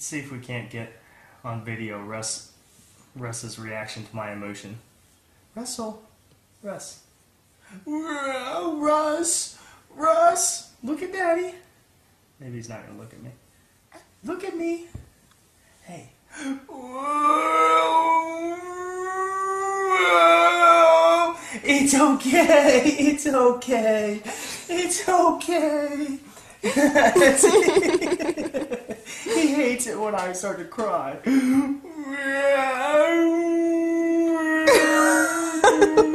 See if we can't get on video Russ Russ's reaction to my emotion. Russell, Russ, Russ, Russ, look at Daddy. Maybe he's not gonna look at me. Look at me. Hey. It's okay. It's okay. It's okay. hates it when I start to cry.